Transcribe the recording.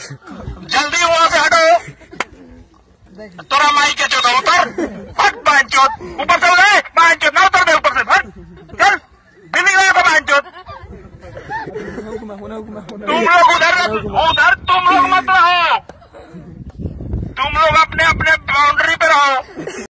जल्दी वहाँ से हटो। तोरा माई के चौथा उतर हट बाँध चौथ ऊपर से उतर बाँध चौथ ना उतर दे ऊपर से, हट। चल बिल्डिंग लगा को तो बाँध चोत तुम लोग उधर उधर तुम लोग मत रहो। तुम लोग अपने अपने बाउंड्री पे रहो।